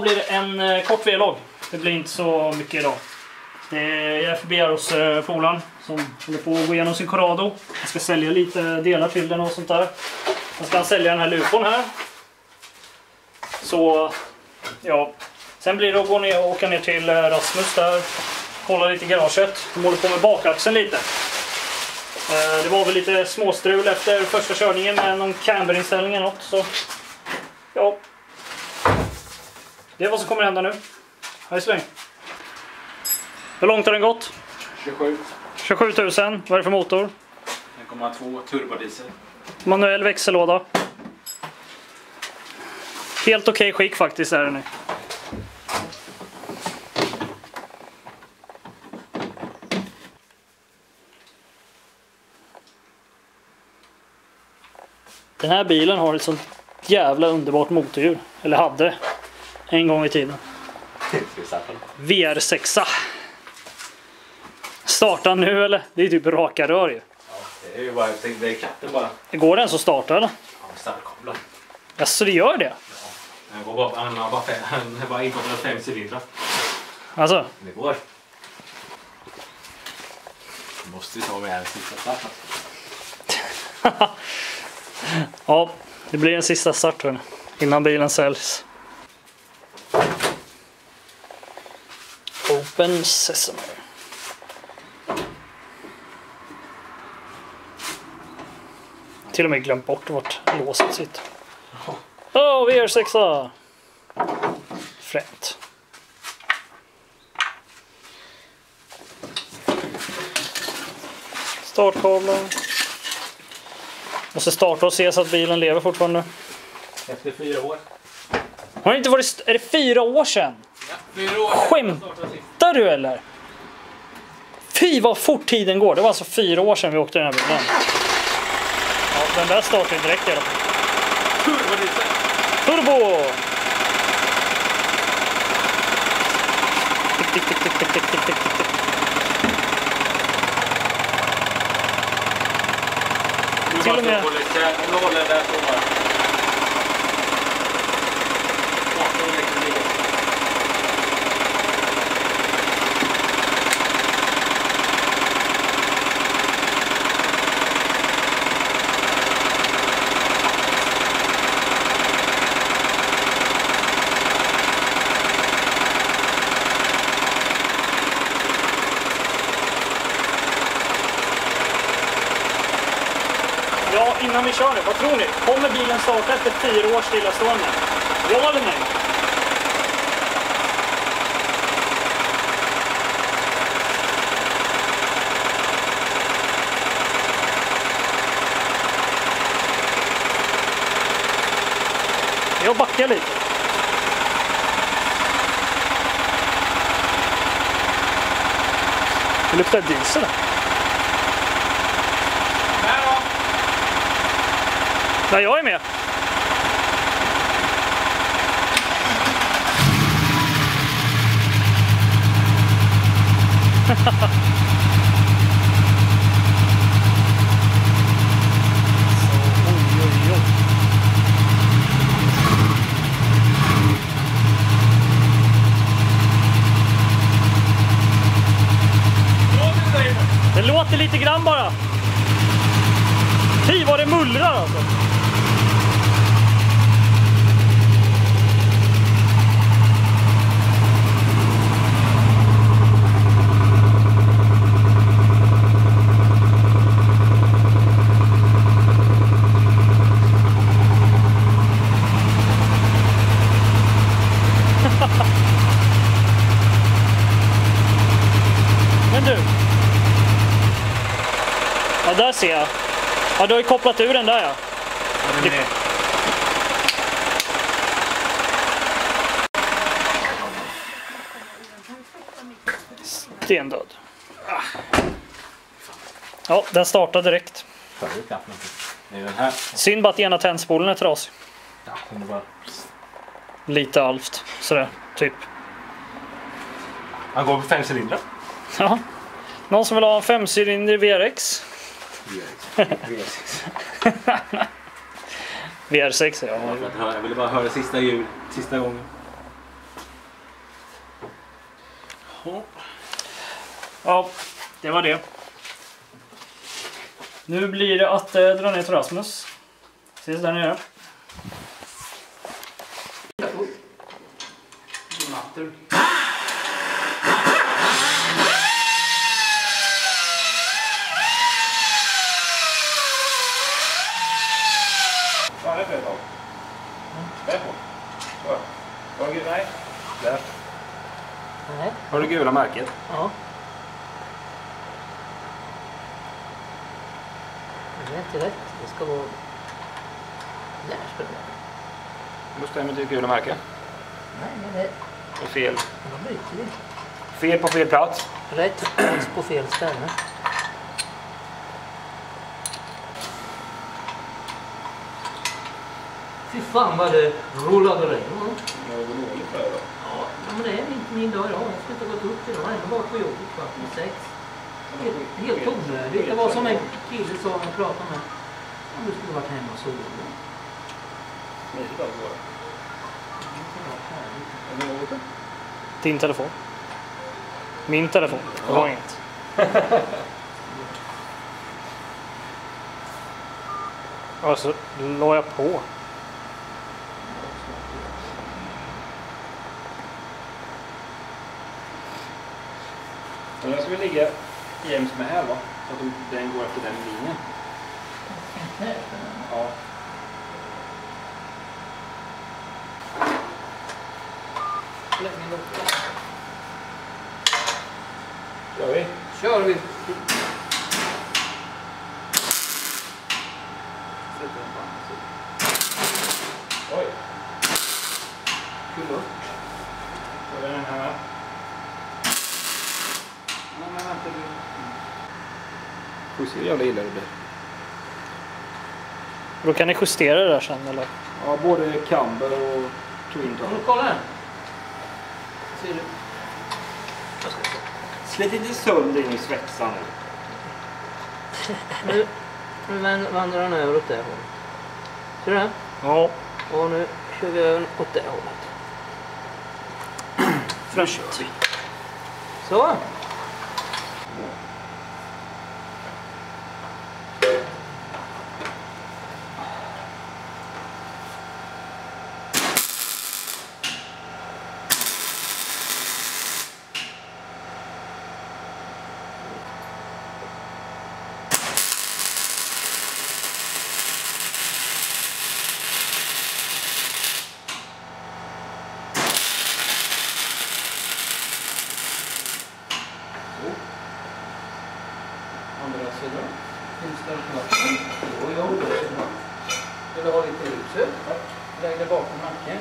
Idag blir det en eh, kort vlogg. Det blir inte så mycket idag. Det är, jag är förbi här hos eh, polaren som håller på att gå igenom sin Corrado. Jag ska sälja lite delar till den och sånt där. Sen ska han sälja den här lupon här. Så, ja. Sen blir det att gå ner och åka ner till eh, Rasmus där. Kolla lite i garaget. De håller på med bakaxeln lite. Eh, Det var väl lite småstrul efter första körningen med någon camberinställning eller något. Så, ja. Det är vad som kommer hända nu. Hej så länge. Hur långt har den gått? 27. 27 000. Vad är det för motor? 1,2 turbodiesel. Manuell växellåda. Helt okej skick faktiskt är den i. Den här bilen har ett sånt jävla underbart motorljud. Eller hade. En gång i tiden. VR6. Startar nu eller? Det är typ raka rör ju. Det är ju bara, det är katten bara. Går den så startar eller? Ja, startkobblad. Jaså det gör det? Han går bara, han har bara, fem, han bara inkopplad fem cylindrar. Alltså? Det går. Måste ju ta med en sista start. Ja, det blir en sista start innan bilen säljs. Open Sesame. Till och med glömt bort vart låset sitter. Åh, oh, VR6! Fränt. Startkabeln. Måste starta och se så att bilen lever fortfarande. Efter fyra år. Har det inte varit... Är det fyra år sedan? Ja, fyra år sedan Skämtar du eller? Fy vad fort tiden går. Det var alltså fyra år sedan vi åkte den här bilen. Ja, den där startar ju direkt i alla fall. Turbo! Tick, tick, tick, tick, tick, tick, tick, gör vi vad tror ni? Kommer bilen starta efter fyra års stillastående? Ja eller nej? Jag backar lite. Det luktar diesel. Här då. Nej, jag är med. Så, oj, oj, oj. Låter det? Det låter lite grann bara. Fy vad det mullrar alltså. Men du. Ja, där ser jag. Ja, du har ju kopplat ur den där ja. Stendöd. Ja, den startar direkt. Synd bara att ena tändspolen är trasig. Lite alft. Sådär, typ. Han går på fem cylindrar. Ja. Någon som vill ha en femcylindrig VRX? VR6 ja. Bara för att höra. Jag ville bara höra sista ljud sista gången. Ja, det var det. Nu blir det att eh, dra ner till Rasmus. Ses där nere. Ja, det är ett tag. Spä på. Så. Har du gula? Nej. Där. Nej. Har du gula märket? Ja. Det är inte rätt. Det ska vara... Där ska det vara. Då stämmer det gula märke. Nej, men det... Och fel. Vad bryter vi? Fel på fel plats. Rätt plats på fel ställe. Fy fan vad det rullade regn. va? Det var dåligt dig då. Ja, men det är inte min dag idag. Jag skulle inte ha gått upp idag. Jag är bara på jobbet kvart i sex. Helt, helt onödigt. Det var som en kille sa när jag pratade med Om du skulle varit hemma och sovit. Smidigt det. Något? Din telefon. Min telefon. Det var inget. Och så la jag på. Men den ska väl ligga jäms med här va? Så att den går efter den linjen. Ja. Kör vi? Kör vi. Oj. Kulört. Vi den här med? Nej men vänta du. Får se hur jävla illa det blir. Då kan ni justera det där sen eller? Ja, både camber och twin Kan top. du kolla den? Ser du? Slit inte sönder in i svetsan nu. Nu, vandrar den över åt det hållet. Ser du det? Ja. Och nu kör vi över åt det hållet. Fräscht. Så. Andra sidan. Jo, andra sidan. Vill du ha lite ljuset? Lägg det bakom nacken.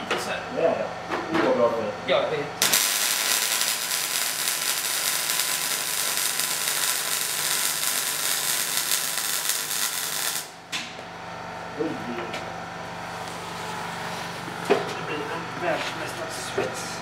Inte så här. Det är det. Går bra för dig. Ja, jag vet. Det blir en världsmästarsvets.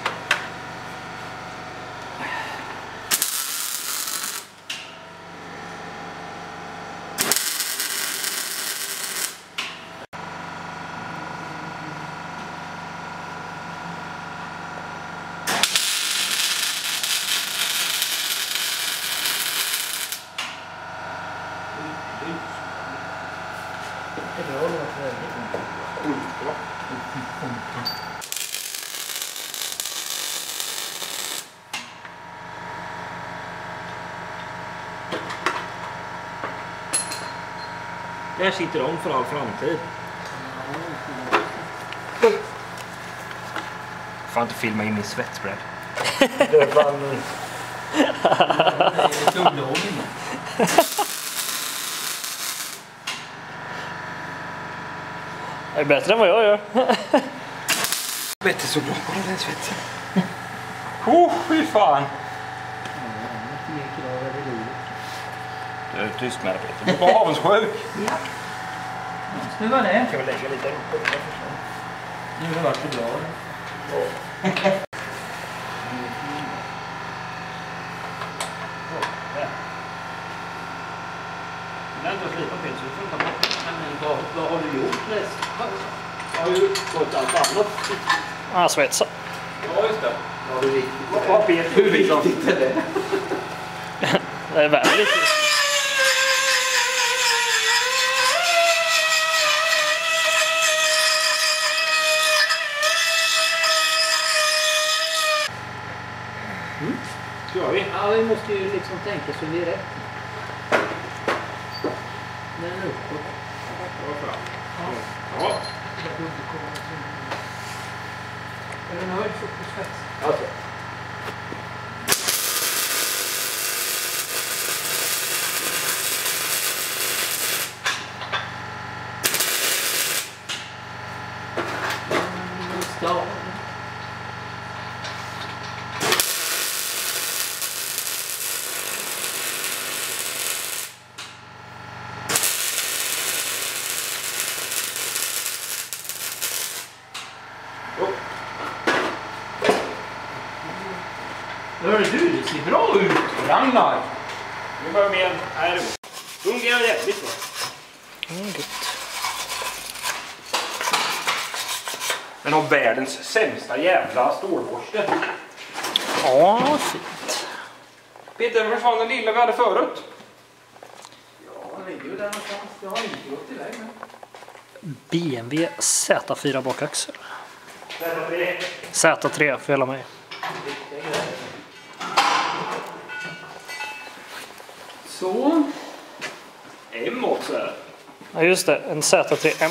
Det har varit väldigt bra. Där sitter de för all framtid. Får inte filma in min svetsbredd. Det är underhållning. Det är bättre än vad jag gör. Är så bra. Kolla den svetsen. Oh, fy fan. Du är tyst med det Peter. Du är bara avundsjuk. Nu var det. Kan vi lägga lite uppe? Nu har det varit så bra. Den är inte att slipa Peter så du får ta bort den. Vad, vad har du gjort förresten? Jag har ju gått allt annat. Ah, svetsa. Ja, just det. Ja, hur viktigt vad vet du liksom? är det? Det är väldigt... Kör Ja, vi måste ju liksom tänka så vi är rätt. Den är uppåt. Ja. Ja. Ja. Är du nöjd så på spets? Alltså. Ja. Jo. Hörru du, det ser bra ut! Ragnar! Nu börjar vi med en... Nej, det. Fungerar jävligt bra. Mm, gött. Den har världens sämsta jävla stålborste. Ja, fint. Peter, var försvann den lilla vi hade förut? Ja, den ligger ju där någonstans. Jag har inte gått iväg med. BMW Z4 bakaxel. Den har vi. Z3 för hela mig. Så. M också här. Ja, just det. En Z3M.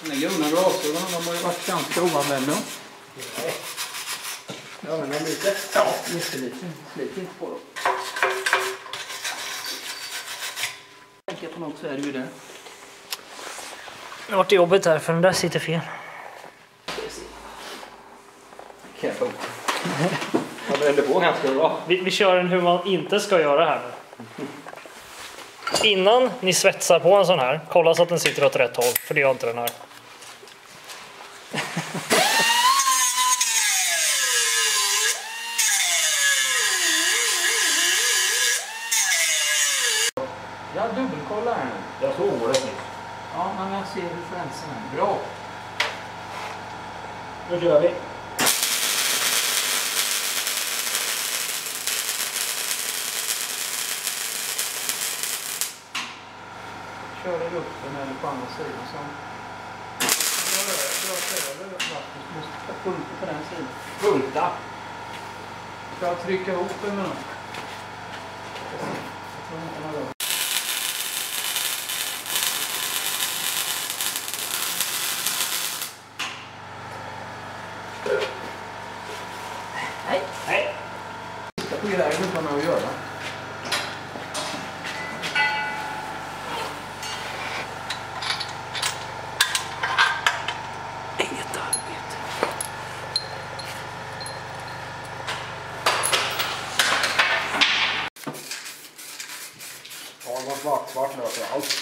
Den där gröna glasögonen, de har ju varit ganska oanvända. Ja, men de lite. Ja, jättelite. Slit inte på dem. Tänker på något så är det ju det. Det vart jobbigt här för den där sitter fel. Careful. Jag brände på ganska bra. Vi, vi kör en hur man inte ska göra här nu. Innan ni svetsar på en sån här, kolla så att den sitter åt rätt håll, för det gör inte den här. Jag dubbelkollar här nu. Jag såg hålet nyss. Ja, men jag ser referensen här. Bra. Då kör vi. Kör i luften eller på andra sidan. Så. Dra över, över Rasmus. Måste ta pumpen på den sidan. Punta. Ska jag trycka ihop det med något? Jag tror inte man gör. Hej! Nej. Titta på grejer du inte har med att göra. Inget arbete. Ja, det var svart, svart löser allt.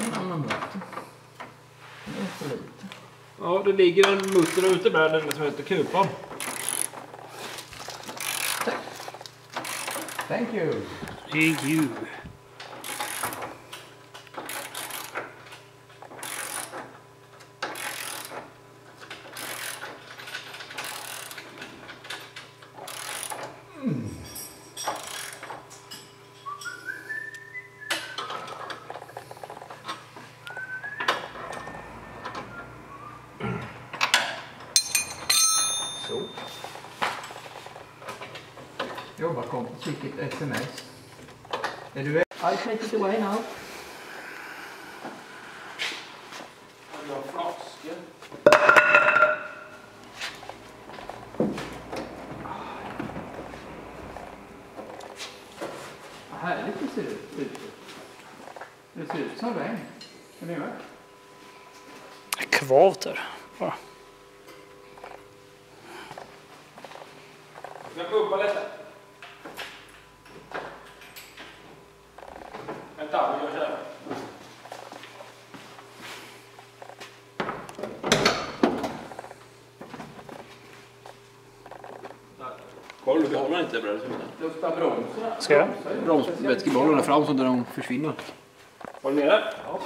En annan mutter. Det är för lite. Ja, det ligger en mutter ute där den som heter Kupan. Thank you. Thank you. jobbarkompis fick ett sms. Är du I'll take it away now. Vad härligt det ser ut ute. Det ser ut som regn. Är ni med? Kvavt där bara. Jag pumpar lite. Det brödet. Lusta bromsen. Ska jag? Bromsvätskebollarna fram så där de försvinner. Var du nere? Ja.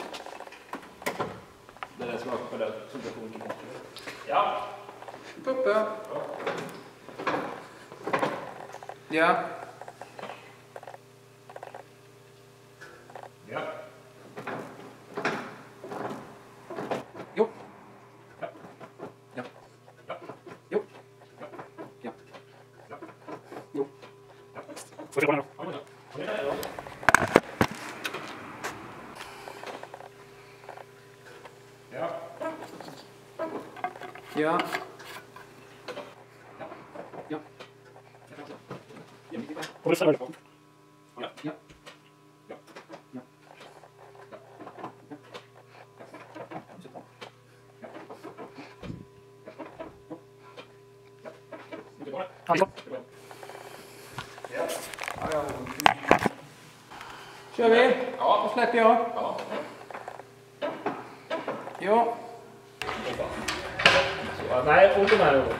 Det är det som är på det som det funkar bort. Ja. Uppe. Ja. Ja. Jo. Ja. Ja. Jo. Ja. Jo. Får se på den då. Ja. Ja. Ja. Får du på? Ja. Ja. Ja. Kör vi? Ja. Då släpper jag. Ja. Ja. Nej, åk med här.